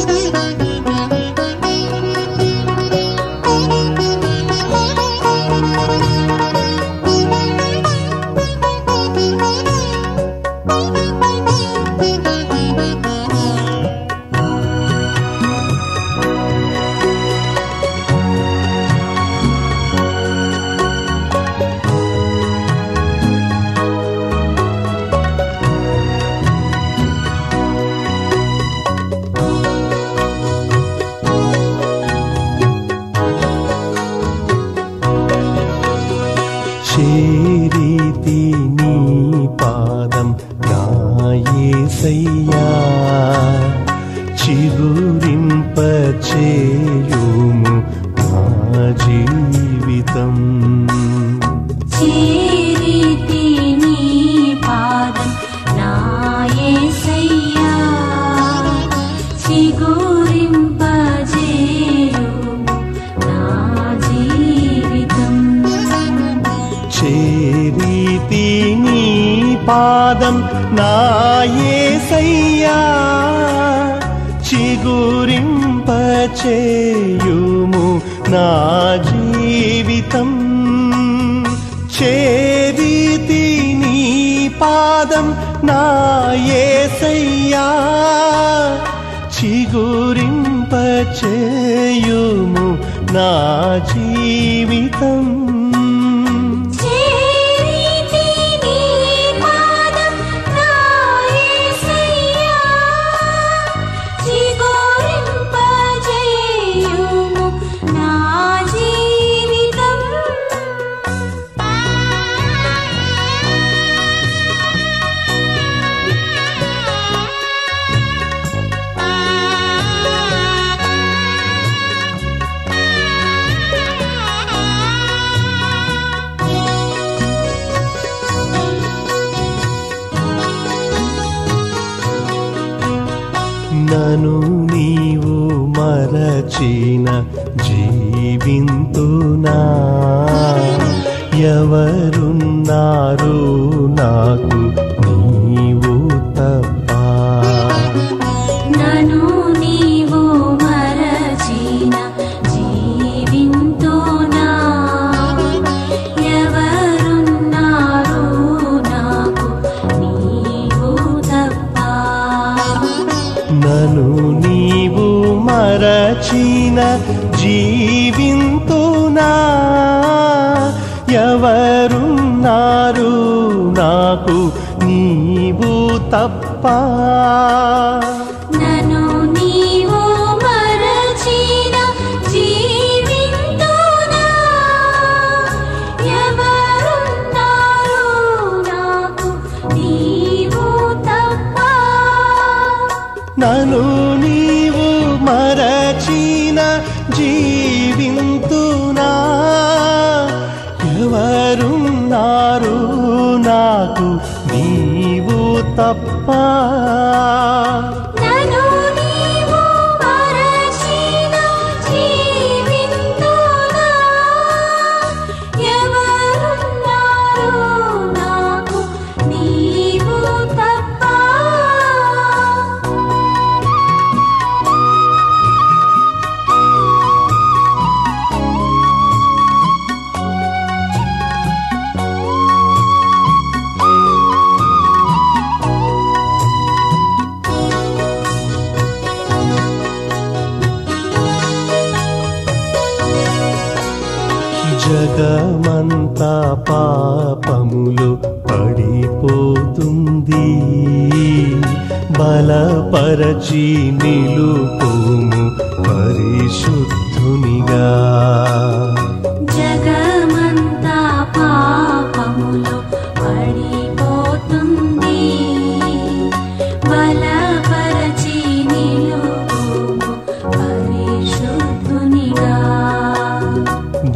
చేరీతి నాయసయ్యా చిగురింప చేయుము నా జీవితం పాదం నాయసయ్యా చిగురింపచేయుము నా జీవితం. చేరీతి నీ పాదం నాయసయ్యా చిగురింపచేయుము నా జీవితం. నను నీవు మరచిన జీవింతునా? ఎవరున్నారు నాకు నను నీవు మరచిన జీవింతునా? ఎవరున్నారు నాకు నీవు తప్ప? నన్ను నీవు మరచిన జీవింతునా? ఎవరున్నారు నాకు నీవు తప్ప? జగమంతా పాపములు పడిపోతుంది. బలపరచి నిలుపోము పరిశుద్ధునిగా.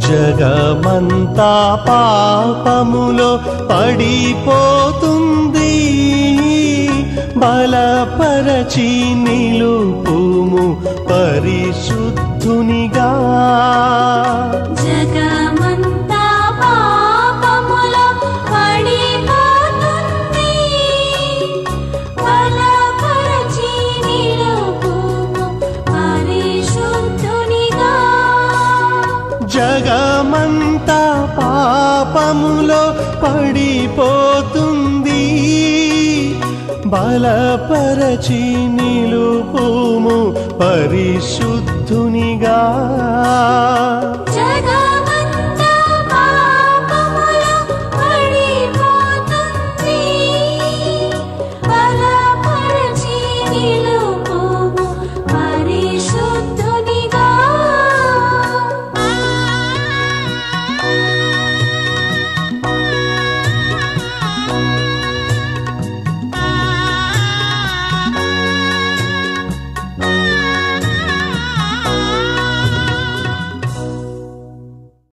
జగమంతా పాపములో పడిపోతుంది. బలపరచి నిలుపుము పరిశుద్ధునిగా. జగమంతా పాపములో పడిపోతుంది. బలపరచి నిలుపుము పరిశుద్ధునిగా.